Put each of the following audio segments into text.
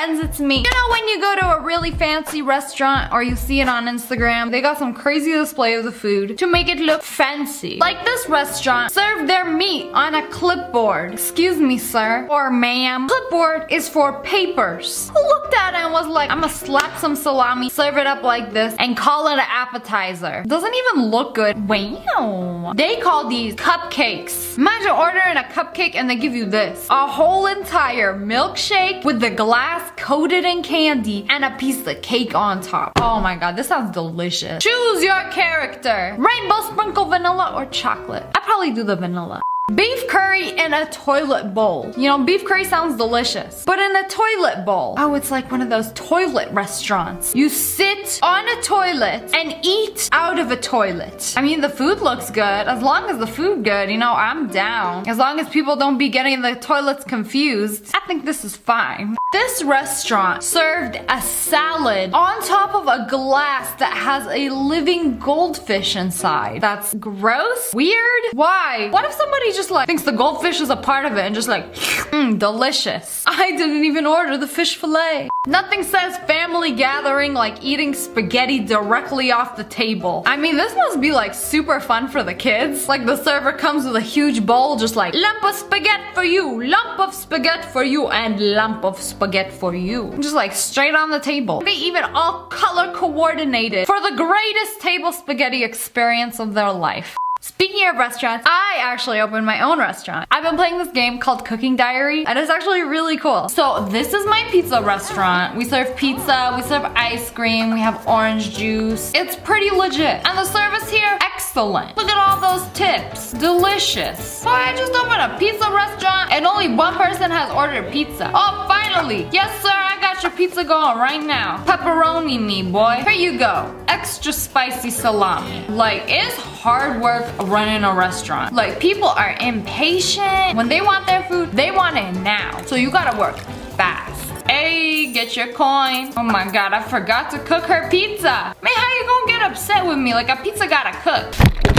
friends, it's me. You know when you go to a really fancy restaurant or you see it on Instagram, they got some crazy display of the food to make it look fancy. Like this restaurant served their meat on a clipboard. Excuse me, sir, or ma'am. Clipboard is for papers. Who looked at it and was like, I'm gonna slap some salami, serve it up like this, and call it an appetizer. Doesn't even look good. Wow. They call these cupcakes. Imagine ordering a cupcake and they give you this. A whole entire milkshake with the glass coated in candy and a piece of cake on top. Oh my god, this sounds delicious. Choose your character. Rainbow sprinkle vanilla or chocolate. I probably do the vanilla. Beef curry in a toilet bowl. You know, beef curry sounds delicious, but in a toilet bowl. Oh, it's like one of those toilet restaurants. You sit on a toilet and eat out of a toilet. I mean, the food looks good. As long as the food good, you know, I'm down. As long as people don't be getting the toilets confused, I think this is fine. This restaurant served a salad on top of a glass that has a living goldfish inside. That's gross, weird. Why? What if somebody just like thinks the goldfish is a part of it and just like, mmm, delicious. I didn't even order the fish fillet. Nothing says family gathering like eating spaghetti directly off the table. I mean, this must be like super fun for the kids. Like the server comes with a huge bowl, just like lump of spaghetti for you, lump of spaghetti for you, and lump of spaghetti for you. Just like straight on the table. They even all color coordinated for the greatest table spaghetti experience of their life. Speaking of restaurants, I actually opened my own restaurant. I've been playing this game called Cooking Diary and it's actually really cool. So this is my pizza restaurant. We serve pizza, we serve ice cream, we have orange juice. It's pretty legit. And the service here, excellent. Look at all those tips, delicious. So I just opened a pizza restaurant and only one person has ordered pizza. Oh, Yes, sir, I got your pizza going right now. Pepperoni me, boy. Here you go. Extra spicy salami. Like, it's hard work running a restaurant. Like people are impatient. When they want their food, they want it now. So you gotta work fast. Hey, get your coin. Oh my god, I forgot to cook her pizza. Man, how you gonna get upset with me? Like a pizza gotta cook.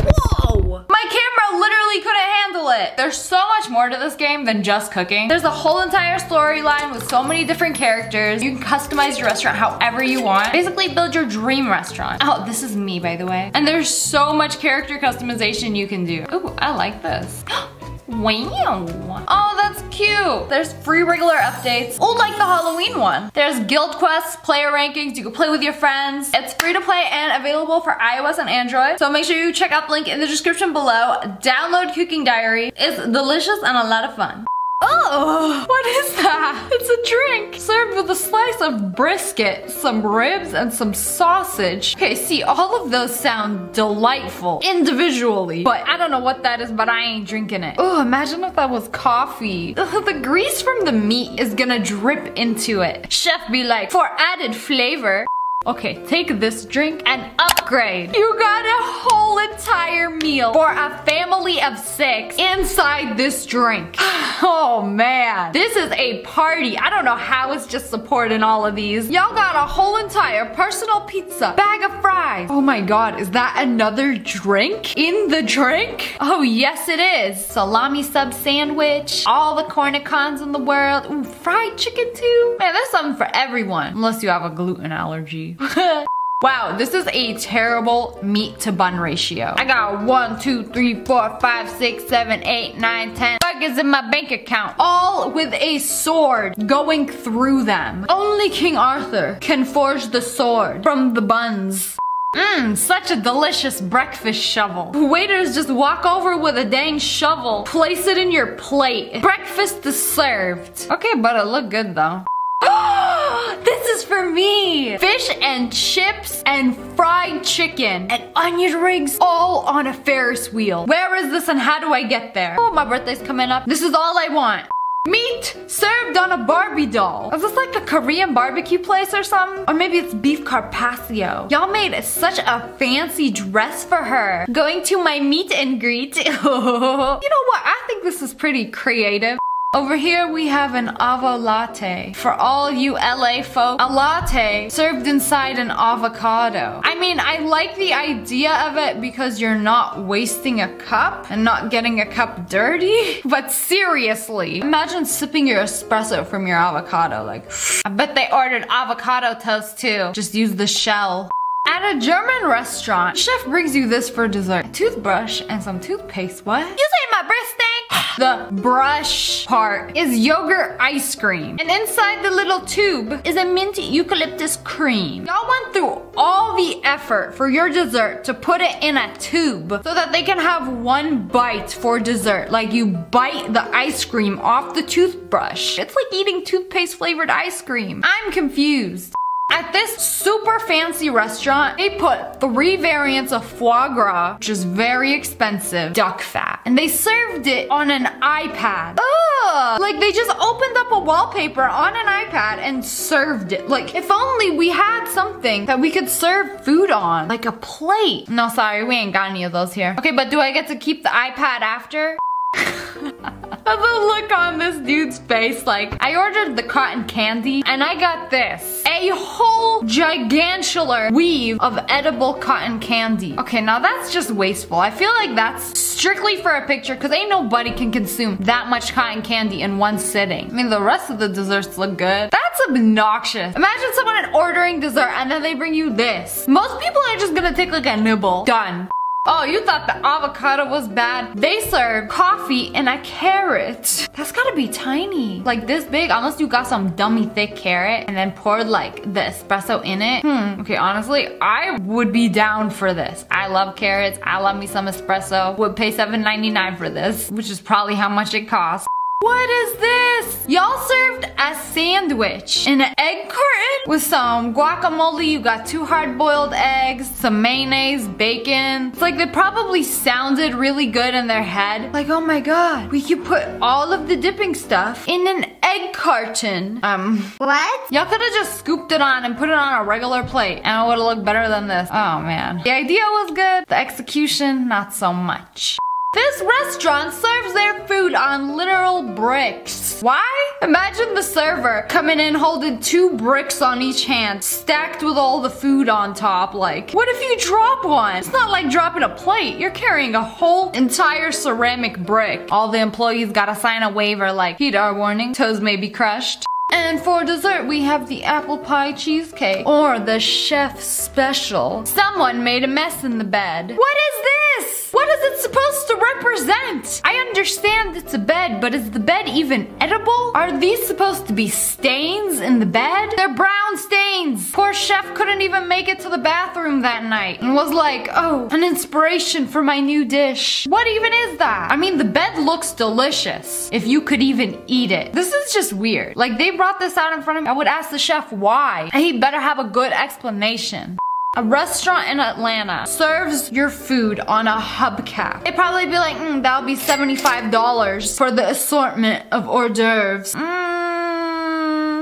Whoa! My camera literally couldn't handle it. There's so much more to this game than just cooking. There's a whole entire storyline with so many different characters. You can customize your restaurant however you want. Basically build your dream restaurant. Oh, this is me by the way. And there's so much character customization you can do. Oh, I like this. Wow. Oh, that's cute. There's free regular updates. Oh, like the Halloween one. There's guild quests, player rankings. You can play with your friends. It's free to play and available for iOS and Android. So make sure you check out the link in the description below. Download Cooking Diary. It's delicious and a lot of fun. Oh, what is that? It's a drink served with a slice of brisket, some ribs, and some sausage. Okay, see, all of those sound delightful individually, but I don't know what that is, but I ain't drinking it. Oh, imagine if that was coffee. Ugh, the grease from the meat is gonna drip into it. Chef be like, for added flavor, Okay, take this drink and upgrade. You got a whole entire meal for a family of six inside this drink. oh man, this is a party. I don't know how it's just supporting all of these. Y'all got a whole entire personal pizza, bag of fries. Oh my god, is that another drink in the drink? Oh yes it is. Salami sub sandwich, all the cornichons in the world. Ooh, fried chicken too. Man, there's something for everyone. Unless you have a gluten allergy. Wow, this is a terrible meat to bun ratio. I got one, two, three, four, five, six, seven, eight, nine, ten buckets in my bank account. All with a sword going through them. Only King Arthur can forge the sword from the buns. Mmm, such a delicious breakfast shovel. Waiters just walk over with a dang shovel, place it in your plate. Breakfast is served. Okay, but it looked good though. This is for me. Fish and chips and fried chicken and onion rings all on a Ferris wheel. Where is this and how do I get there? Oh, my birthday's coming up. This is all I want. Meat served on a Barbie doll. Is this like a Korean barbecue place or something? Or maybe it's beef carpaccio. Y'all made such a fancy dress for her. Going to my meet and greet. you know what? I think this is pretty creative. Over here we have an avo latte. For all you LA folk, a latte served inside an avocado. I mean, I like the idea of it because you're not wasting a cup and not getting a cup dirty. But seriously, imagine sipping your espresso from your avocado. Like, I bet they ordered avocado toast too. Just use the shell. At a German restaurant, chef brings you this for dessert. A toothbrush and some toothpaste. What? You say my birthday? The brush part is yogurt ice cream. And inside the little tube is a mint eucalyptus cream. Y'all went through all the effort for your dessert to put it in a tube so that they can have one bite for dessert. Like you bite the ice cream off the toothbrush. It's like eating toothpaste flavored ice cream. I'm confused. At this super fancy restaurant, they put three variants of foie gras, which is very expensive, duck fat. And they served it on an iPad. Ugh! Like they just opened up a wallpaper on an iPad and served it. Like if only we had something that we could serve food on. Like a plate. No, sorry, we ain't got any of those here. Okay, but do I get to keep the iPad after? the look on this dude's face, like, I ordered the cotton candy and I got this. A whole gigantular weave of edible cotton candy. Okay, now that's just wasteful. I feel like that's strictly for a picture because ain't nobody can consume that much cotton candy in one sitting. I mean, the rest of the desserts look good. That's obnoxious. Imagine someone ordering dessert and then they bring you this. Most people are just gonna take like a nibble. Done. Oh, you thought the avocado was bad? They serve coffee and a carrot. That's gotta be tiny. Like this big, unless you got some dummy thick carrot and then poured like the espresso in it. Hmm, okay, honestly, I would be down for this. I love carrots, I love me some espresso. Would pay $7.99 for this, which is probably how much it costs. What is this? Y'all served a sandwich in an egg carton with some guacamole. You got two hard-boiled eggs, some mayonnaise, bacon. It's like they probably sounded really good in their head. Like, oh my god, we could put all of the dipping stuff in an egg carton. Um, what? Y'all could have just scooped it on and put it on a regular plate and it would have looked better than this. Oh man. The idea was good, the execution, not so much. This restaurant serves their food on literal bricks. Why? Imagine the server coming in holding two bricks on each hand, stacked with all the food on top. Like, what if you drop one? It's not like dropping a plate. You're carrying a whole entire ceramic brick. All the employees gotta sign a waiver like, heed our warning, toes may be crushed. And for dessert, we have the apple pie cheesecake or the chef's special. Someone made a mess in the bed. What is this? What is it supposed to represent? I understand it's a bed, but is the bed even edible? Are these supposed to be stains in the bed? They're brown stains. Poor chef couldn't even make it to the bathroom that night and was like, oh, an inspiration for my new dish. What even is that? I mean, the bed looks delicious if you could even eat it. This is just weird. Like they brought this out in front of me. I would ask the chef why. And he better have a good explanation. A restaurant in Atlanta serves your food on a hubcap. They'd probably be like, mm, that'll be $75 for the assortment of hors d'oeuvres. Mm,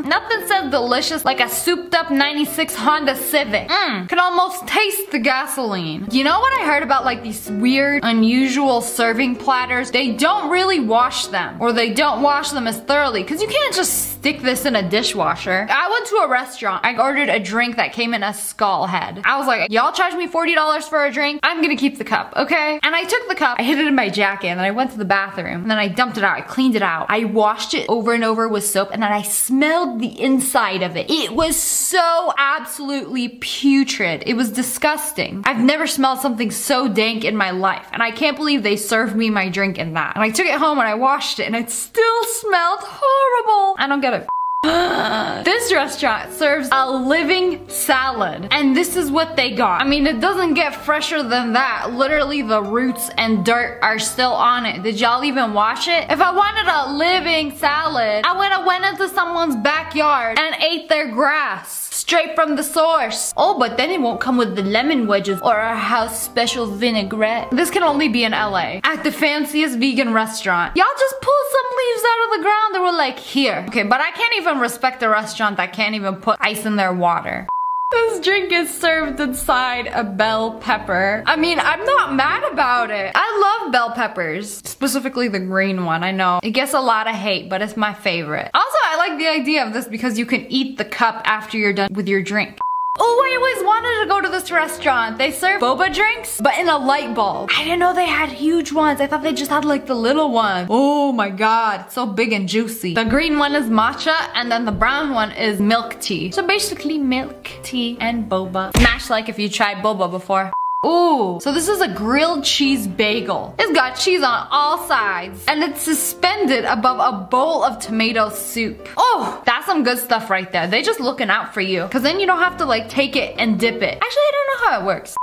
nothing says delicious like a souped up 96 Honda Civic. Mmm, can almost taste the gasoline. You know what I heard about like these weird, unusual serving platters? They don't really wash them or they don't wash them as thoroughly because you can't just stick this in a dishwasher. I went to a restaurant. I ordered a drink that came in a skull head. I was like, y'all charge me $40 for a drink? I'm gonna keep the cup, okay? And I took the cup, I hid it in my jacket, and then I went to the bathroom, and then I dumped it out. I cleaned it out. I washed it over and over with soap, and then I smelled the inside of it. It was so absolutely putrid. It was disgusting. I've never smelled something so dank in my life, and I can't believe they served me my drink in that. And I took it home and I washed it, and it still smelled horrible. I don't get it. this restaurant serves a living salad and this is what they got. I mean it doesn't get fresher than that. Literally the roots and dirt are still on it. Did y'all even wash it? If I wanted a living salad, I would have went into someone's backyard and ate their grass straight from the source. Oh, but then it won't come with the lemon wedges or our house special vinaigrette. This can only be in LA at the fanciest vegan restaurant. Y'all just pull some leaves out of the ground and we're like, here. Okay, but I can't even respect a restaurant that can't even put ice in their water. This drink is served inside a bell pepper. I mean, I'm not mad about it. I love bell peppers, specifically the green one. I know it gets a lot of hate, but it's my favorite. Also, I like the idea of this because you can eat the cup after you're done with your drink. Oh, I always wanted to go to this restaurant. They serve boba drinks, but in a light bulb. I didn't know they had huge ones. I thought they just had like the little one. Oh my god, it's so big and juicy. The green one is matcha, and then the brown one is milk tea. So basically milk, tea, and boba. Smash like if you tried boba before. Ooh, so this is a grilled cheese bagel. It's got cheese on all sides and it's suspended above a bowl of tomato soup. Oh, that's some good stuff right there. They're just looking out for you because then you don't have to like take it and dip it. Actually, I don't know how it works.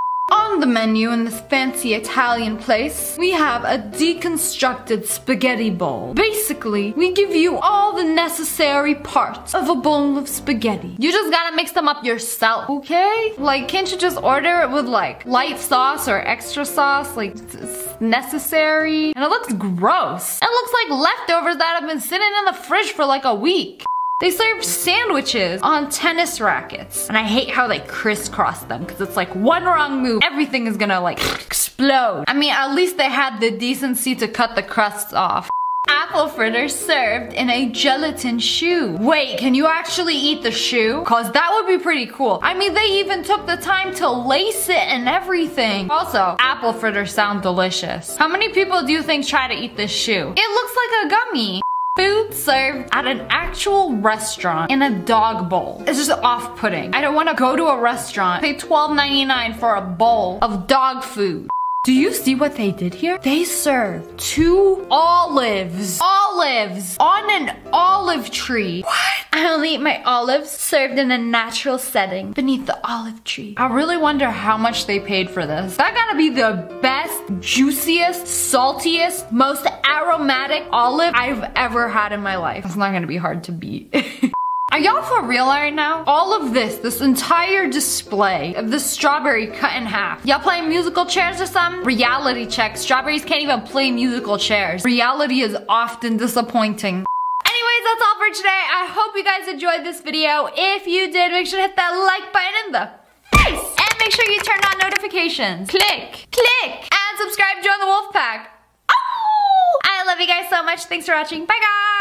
On the menu in this fancy Italian place, we have a deconstructed spaghetti bowl. Basically, we give you all the necessary parts of a bowl of spaghetti. You just gotta mix them up yourself, okay? Like, can't you just order it with like light sauce or extra sauce? Like, it's necessary. And it looks gross. It looks like leftovers that have been sitting in the fridge for like a week. They serve sandwiches on tennis rackets. And I hate how they crisscross them because it's like one wrong move, everything is gonna like explode. I mean, at least they had the decency to cut the crusts off. Apple fritters served in a gelatin shoe. Wait, can you actually eat the shoe? Cause that would be pretty cool. I mean, they even took the time to lace it and everything. Also, apple fritters sound delicious. How many people do you think try to eat this shoe? It looks like a gummy. Food served at an actual restaurant in a dog bowl. It's just off-putting. I don't want to go to a restaurant, pay $12.99 for a bowl of dog food. Do you see what they did here? They served two olives. Olives on an olive tree. What? I only eat my olives served in a natural setting beneath the olive tree. I really wonder how much they paid for this. That gotta be the best, juiciest, saltiest, most aromatic olive I've ever had in my life. It's not gonna be hard to beat. Are y'all for real right now? All of this, this entire display of the strawberry cut in half. Y'all playing musical chairs or something? Reality check. Strawberries can't even play musical chairs. Reality is often disappointing. Anyways, that's all for today. I hope you guys enjoyed this video. If you did, make sure to hit that like button in the face. And make sure you turn on notifications. Click, click, and subscribe, join the wolf pack. Oh! I love you guys so much. Thanks for watching. Bye guys.